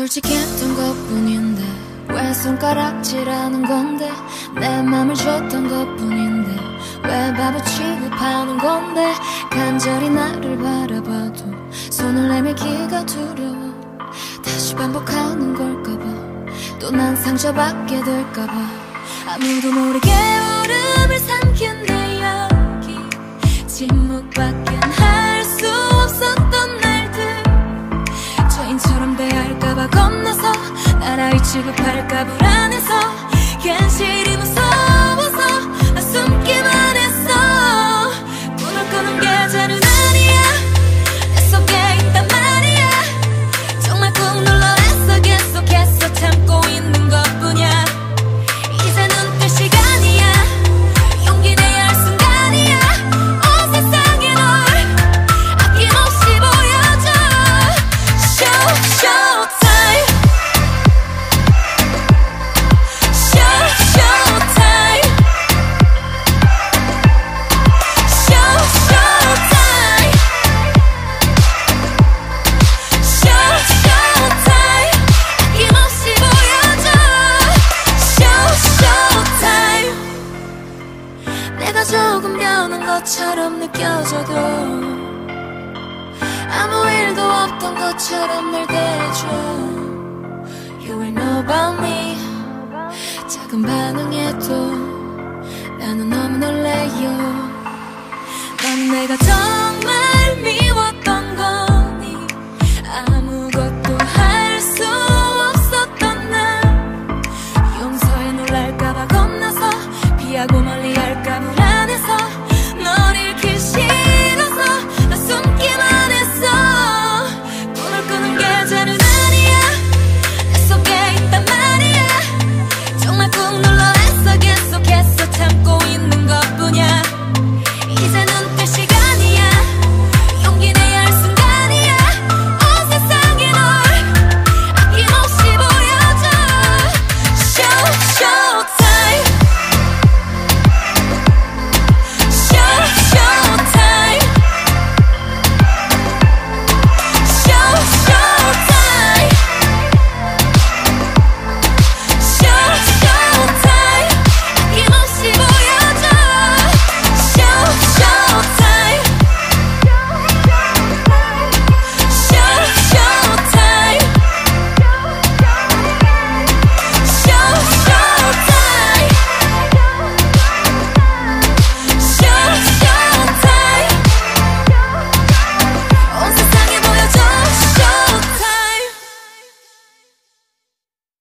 솔직했던 것 뿐인데 왜 손가락질하는 건데? 내 맘을 줬던 것 뿐인데 왜 바보 취급하는 건데? 간절히 나를 바라봐도 손을 내밀기가 두려워. 다시 반복하는 걸까봐 또 난 상처받게 될까봐 아무도 모르게 울음을 삼킨 내 이야기 침묵밖엔 취급할까? 불안해서 현실이 무서워 것처럼 느껴져도 아무 일도 없던 것처럼 날 대줘. You will know about me. 작은 반응에도 나는 너무 놀래요. 넌 내가 정말 미웠던 거니 아무것도 할 수 없었던 날. 용서에 놀랄까봐 겁나서 피하고 멀